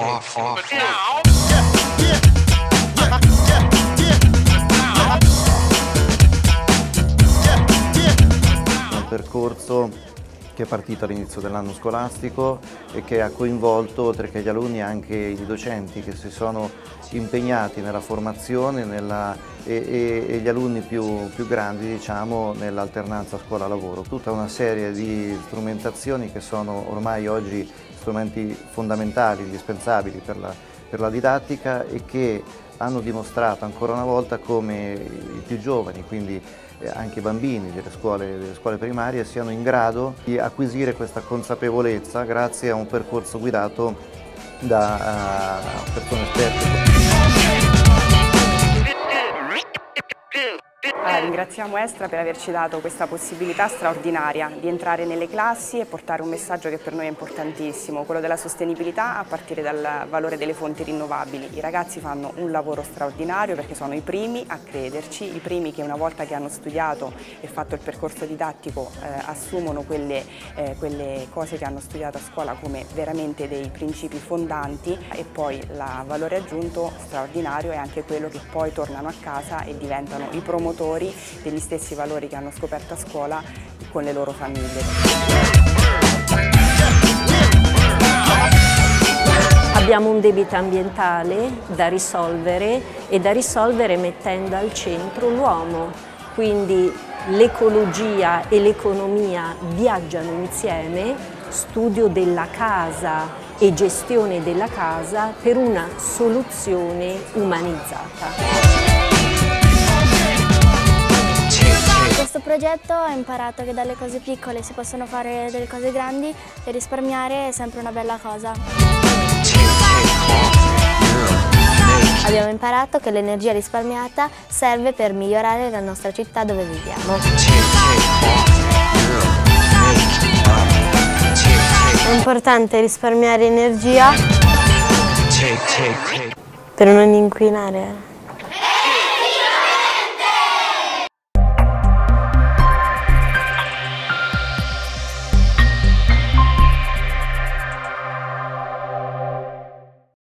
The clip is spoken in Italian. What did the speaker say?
Un percorso che è partito all'inizio dell'anno scolastico e che ha coinvolto, oltre che gli alunni, anche i docenti che si sono impegnati nella formazione nella, e, e, e, gli alunni più, più grandi diciamo, nell'alternanza scuola-lavoro. Tutta una serie di strumentazioni che sono ormai oggi strumenti fondamentali, indispensabili per la, per la didattica e che hanno dimostrato ancora una volta come i più giovani, quindi eh, anche i bambini delle scuole, delle scuole primarie, siano in grado di acquisire questa consapevolezza grazie a un percorso guidato da uh, persone esperte. Allora, ringraziamo Estra per averci dato questa possibilità straordinaria di entrare nelle classi e portare un messaggio che per noi è importantissimo, quello della sostenibilità a partire dal valore delle fonti rinnovabili. I ragazzi fanno un lavoro straordinario perché sono i primi a crederci, i primi che una volta che hanno studiato e fatto il percorso didattico eh, assumono quelle, eh, quelle cose che hanno studiato a scuola come veramente dei principi fondanti e poi il valore aggiunto straordinario è anche quello che poi tornano a casa e diventano i promotori valori, degli stessi valori che hanno scoperto a scuola con le loro famiglie. Abbiamo un debito ambientale da risolvere e da risolvere mettendo al centro l'uomo, quindi l'ecologia e l'economia viaggiano insieme, studio della casa e gestione della casa per una soluzione umanizzata. Progetto ho imparato che dalle cose piccole si possono fare delle cose grandi e risparmiare è sempre una bella cosa. Abbiamo imparato che l'energia risparmiata serve per migliorare la nostra città dove viviamo. È importante risparmiare energia per non inquinare.